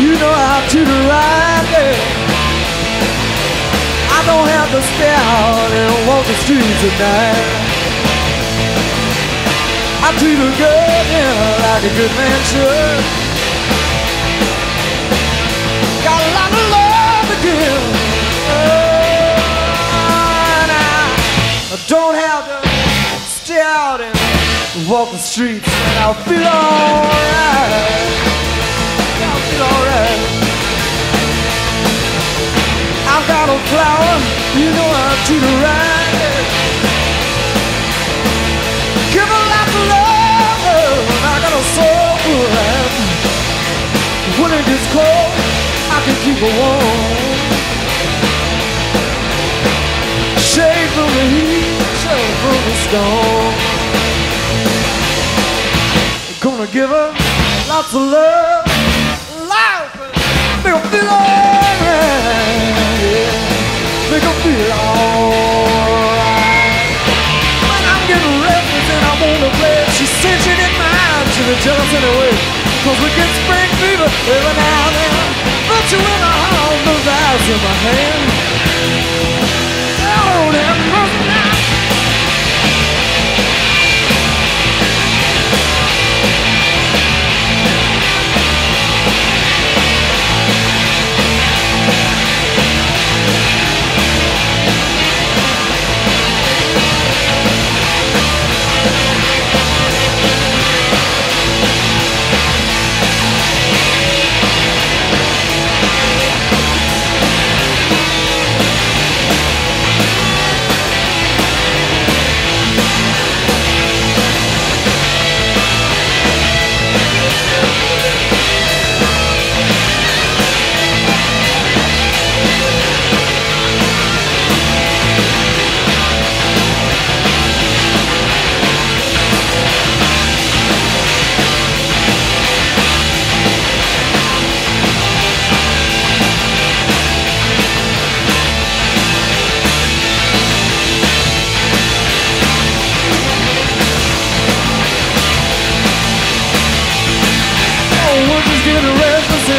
You know how to ride it. I don't have to stay out and walk the streets at night. I treat a girl yeah, like a good man should. Got a lot of love to give. And I don't have to stay out and walk the streets, and I'll feel alright. It gets cold, I can keep it warm. Shade from the heat, shade from the storm. Gonna give her lots of love, life, make her feel alright. Yeah. Make her feel alright. When I'm getting restless and I wanna play, she's she didn't mind, she's jealous anyway. Cause we get spring fever every now and then. But you in the home, those eyes in my hand.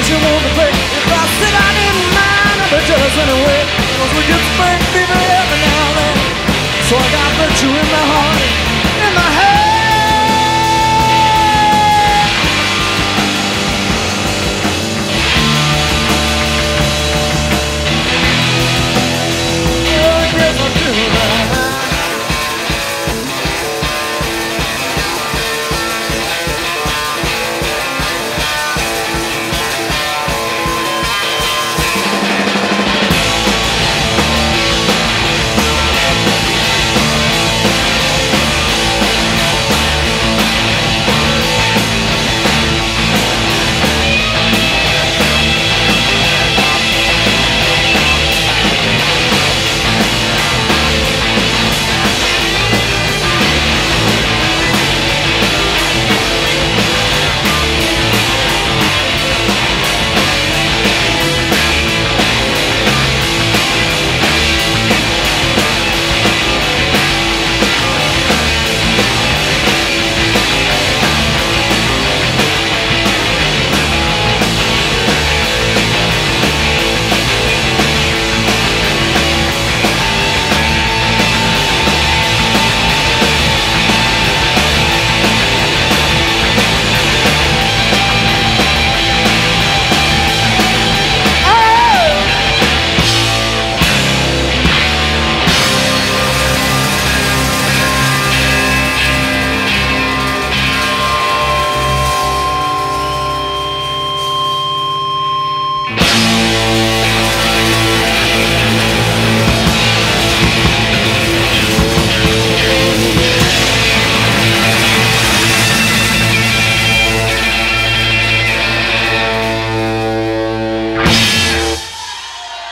And she won't play.